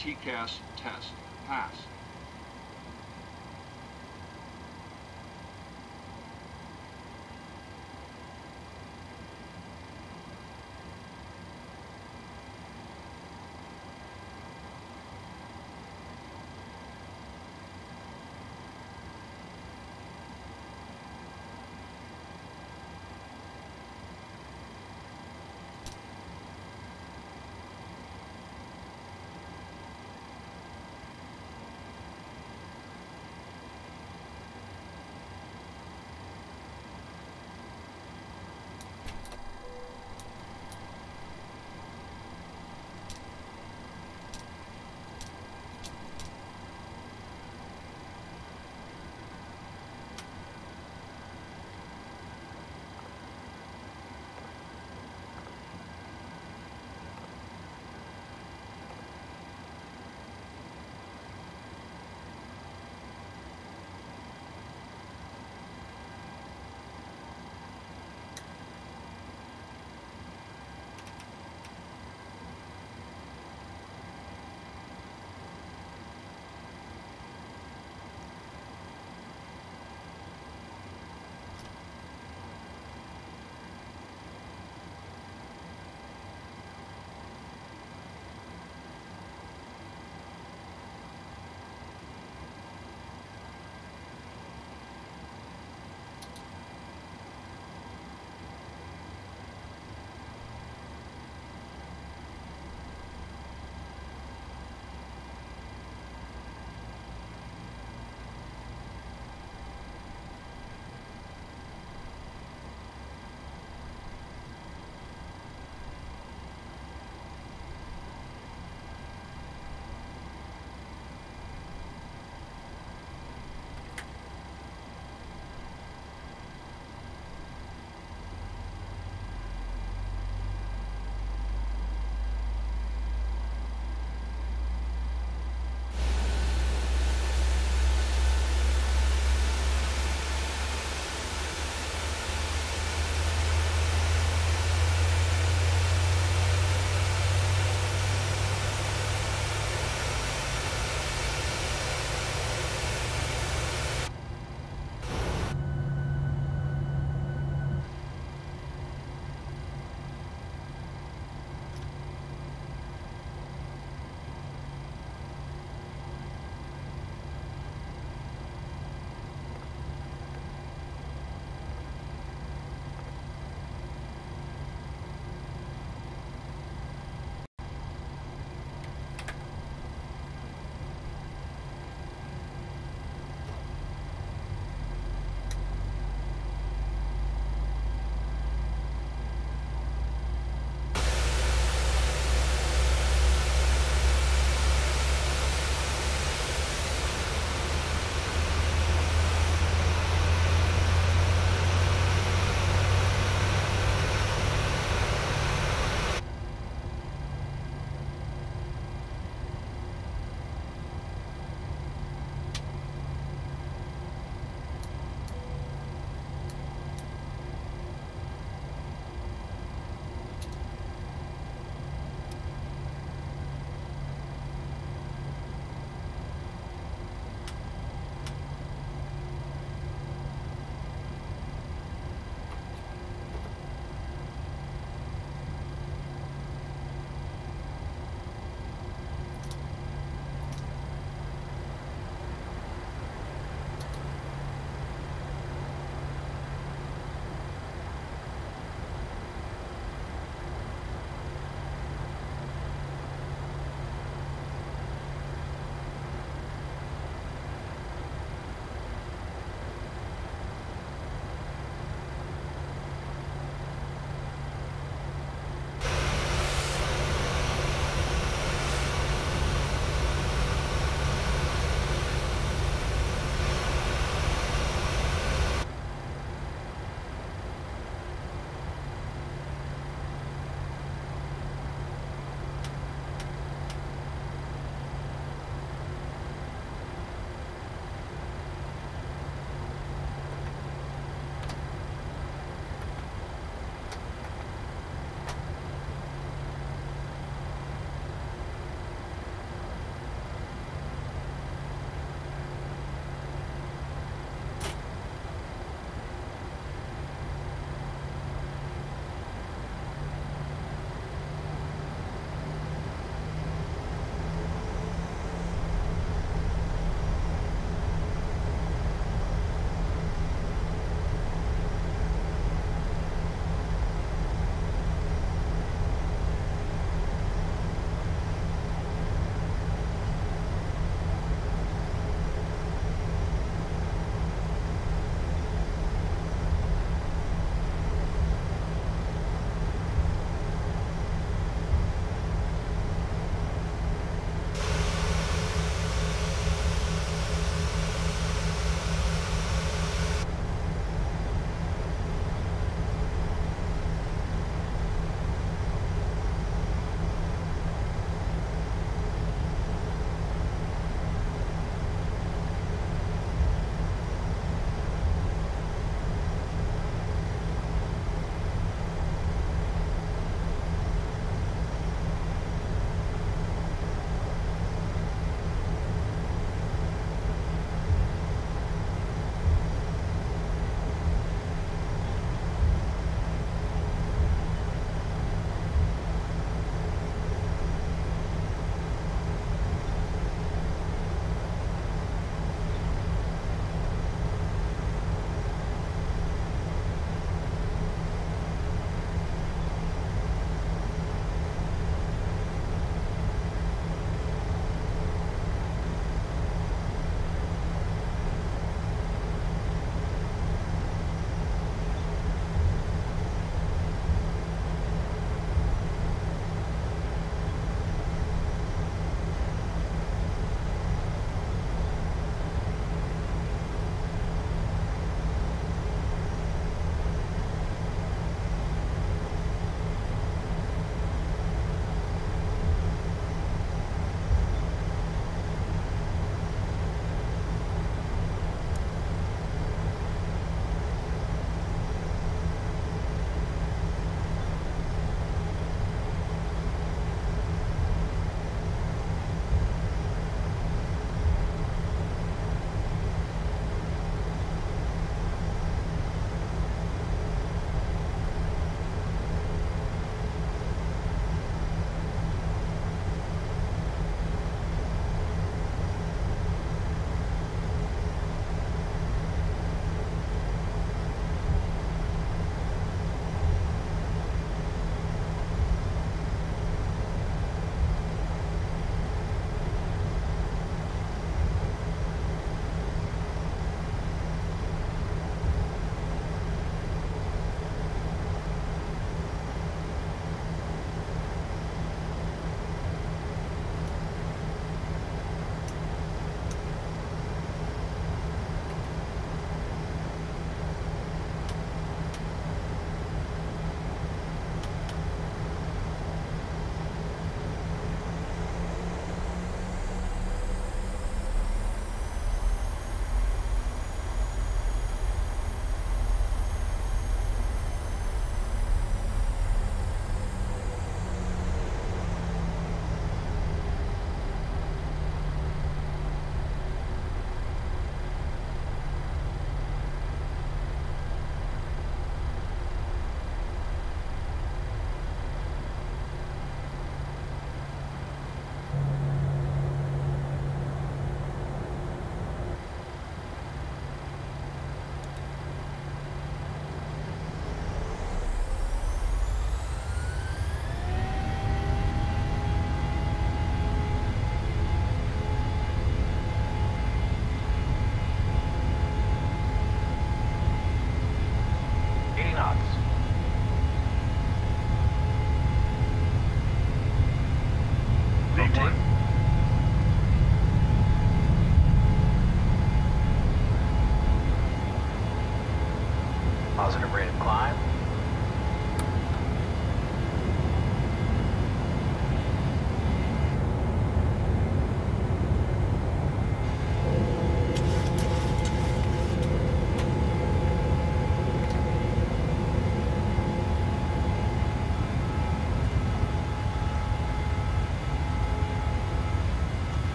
TCAS test. Pass.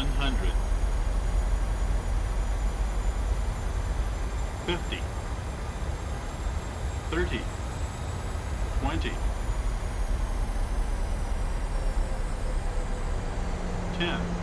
100 50 30 20 10